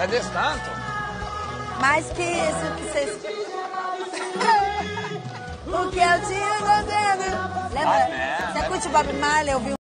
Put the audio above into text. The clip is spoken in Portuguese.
É desse tanto? Mais que isso que vocês. o que eu tinha gostando. Lembra? Ah, é, Você curte o Bob Marley? Eu vi